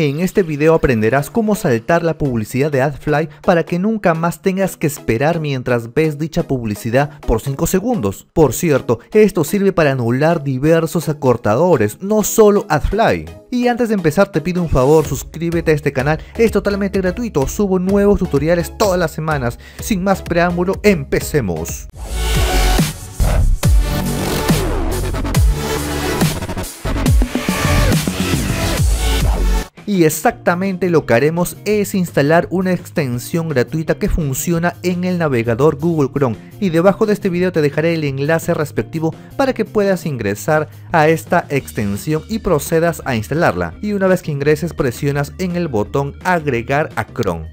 En este video aprenderás cómo saltar la publicidad de AdFly para que nunca más tengas que esperar mientras ves dicha publicidad por 5 segundos. Por cierto, esto sirve para anular diversos acortadores, no solo AdFly. Y antes de empezar te pido un favor, suscríbete a este canal, es totalmente gratuito, subo nuevos tutoriales todas las semanas. Sin más preámbulo, empecemos. Y exactamente lo que haremos es instalar una extensión gratuita que funciona en el navegador Google Chrome y debajo de este video te dejaré el enlace respectivo para que puedas ingresar a esta extensión y procedas a instalarla. Y una vez que ingreses presionas en el botón agregar a Chrome.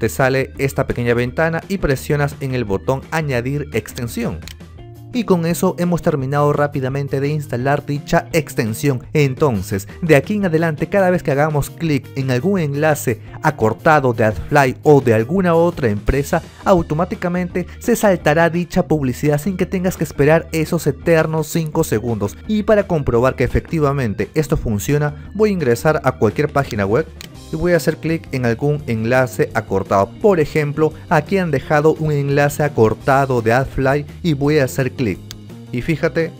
Te sale esta pequeña ventana y presionas en el botón añadir extensión y con eso hemos terminado rápidamente de instalar dicha extensión. Entonces, de aquí en adelante cada vez que hagamos clic en algún enlace acortado de AdFly o de alguna otra empresa, automáticamente se saltará dicha publicidad sin que tengas que esperar esos eternos 5 segundos. Y para comprobar que efectivamente esto funciona, voy a ingresar a cualquier página web y voy a hacer clic en algún enlace acortado. Por ejemplo, aquí han dejado un enlace acortado de AdFly y voy a hacer clic. Y fíjate,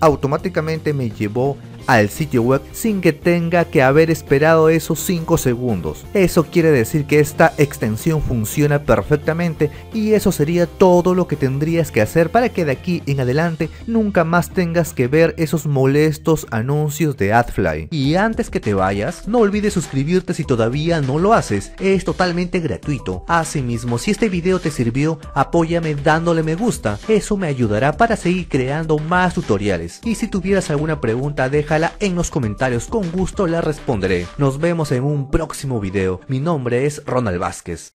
automáticamente me llevó al sitio web sin que tenga que haber esperado esos 5 segundos. Eso quiere decir que esta extensión funciona perfectamente y eso sería todo lo que tendrías que hacer para que de aquí en adelante nunca más tengas que ver esos molestos anuncios de AdFly. Y antes que te vayas, no olvides suscribirte si todavía no lo haces, es totalmente gratuito. Asimismo, si este video te sirvió, apóyame dándole me gusta, eso me ayudará para seguir creando más tutoriales. Y si tuvieras alguna pregunta, déjala en los comentarios, con gusto la responderé. Nos vemos en un próximo video. Mi nombre es Ronald Vázquez.